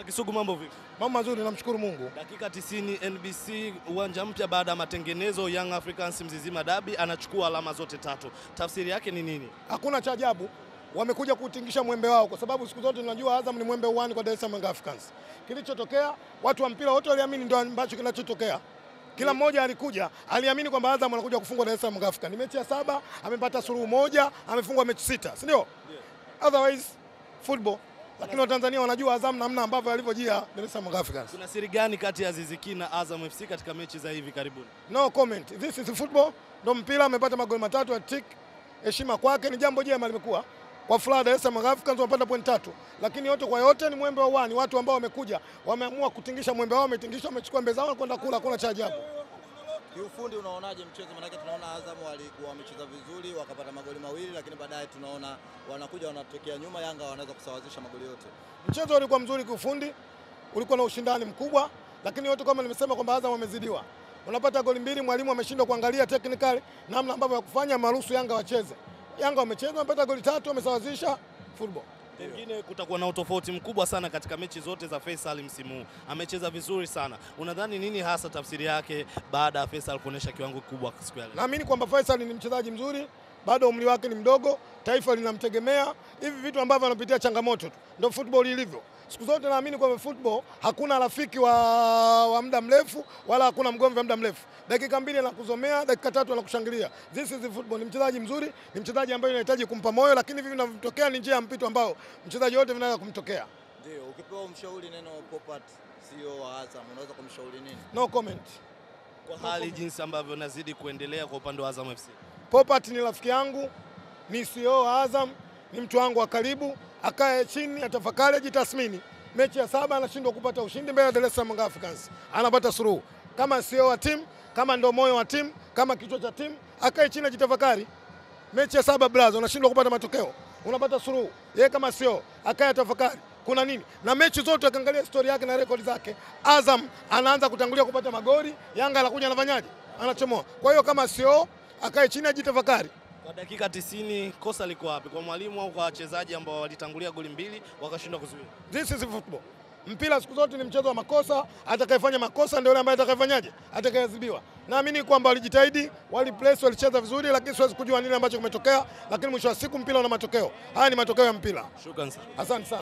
Bwana Kisugu, mambo vipi? Mambo mazuri, namshukuru Mungu. Dakika 90 NBC, uwanja mpya baada ya matengenezo. Young Africans Mzizima Dabi anachukua alama zote tatu, tafsiri yake ni nini? Hakuna cha ajabu, wamekuja kutingisha mwembe wao, kwa sababu siku zote tunajua Azam ni mwembe uwani kwa Dar es Salaam Africans. Kilichotokea watu wa mpira wote waliamini ndio ambacho kinachotokea. Kila mmoja alikuja aliamini kwamba Azam anakuja kufungwa Dar es Salaam Africans. Ni mechi ya saba, amepata suluhu moja, amefungwa mechi sita, si ndio? Otherwise football, lakini Watanzania wanajua Azam namna ambavyo alivyojia Dar es Salaam Africans. Kuna siri gani kati ya Aziz Ki na Azam FC katika mechi za hivi karibuni? No comment. This is football. Ndo mpira amepata magoli matatu ya tick. Heshima kwake ni jambo jema limekuwa. Kwa furaha Dar es Salaam Africans wamepata point tatu. Lakini yote kwa yote ni mwembe wa uani. Watu ambao wamekuja wameamua kutingisha mwembe wao, wametingisha, wamechukua mbeza zao kwenda kula, kuna cha ajabu. Kiufundi unaonaje mchezo? Manake tunaona Azam walikuwa wamecheza vizuri wakapata magoli mawili, lakini baadaye tunaona wanakuja wanatokea nyuma, Yanga wanaweza kusawazisha magoli yote. Mchezo ulikuwa mzuri kiufundi, ulikuwa na ushindani mkubwa, lakini yote kama nimesema kwamba Azam wamezidiwa. Unapata goli mbili, mwalimu ameshindwa kuangalia technical namna ambavyo ya kufanya, maruhusu Yanga wacheze. Yanga wamecheza, wamepata goli tatu, wamesawazisha football. Pengine kutakuwa na utofauti mkubwa sana katika mechi zote za Faisal msimu huu. Amecheza vizuri sana. Unadhani nini hasa tafsiri yake baada ya Faisal kuonyesha kiwango kikubwa siku ya leo? Naamini kwamba Faisal ni mchezaji mzuri, bado umri wake ni mdogo, taifa linamtegemea. Hivi vitu ambavyo anapitia changamoto tu, ndio football ilivyo. Siku zote naamini kwamba football hakuna rafiki wa, wa muda mrefu wala hakuna mgomvi wa muda mrefu. Dakika mbili anakuzomea, dakika tatu anakushangilia. This is football. Ni mchezaji mzuri, ni mchezaji ambaye unahitaji kumpa moyo, lakini hivi vinavyotokea ni njia ya mpito ambao mchezaji wote vinaweza kumtokea. Ndio, ukipewa umshauri neno Popat wa Azam, unaweza kumshauri nini? No comment. Kwa hali jinsi ambavyo nazidi kuendelea kwa upande wa Azam FC. Popat ni rafiki yangu, ni CEO wa Azam, ni mtu wangu wa karibu. Akae chini, atafakari, ajitathmini. Mechi ya saba anashindwa kupata ushindi mbele ya Dar es Salaam Young Africans, anapata suluhu kama CEO wa timu, kama ndo moyo wa timu, kama kichwa cha timu. Akae chini, ajitafakari. Mechi ya saba blaza, unashindwa kupata matokeo, unapata suluhu. Yeye kama CEO akae atafakari kuna nini, na mechi zote akiangalia stori yake na rekodi zake. Azam anaanza kutangulia kupata magoli, Yanga anakuja anafanyaje? Anachomoa. Kwa hiyo kama sio akae chini, ajitafakari. Kwa dakika 90 kosa liko wapi? Kwa mwalimu au kwa wachezaji ambao walitangulia goli mbili wakashindwa kuzuia? This is football. Mpira siku zote ni mchezo wa makosa. Atakayefanya makosa ndio yule ambaye atakayefanyaje, atakayeadhibiwa. Naamini kwamba walijitahidi, walipress, walicheza vizuri, lakini siwezi kujua nini ambacho kimetokea, lakini mwisho wa siku mpira una matokeo. Haya ni matokeo ya mpira. Shukrani sana. Asante sana.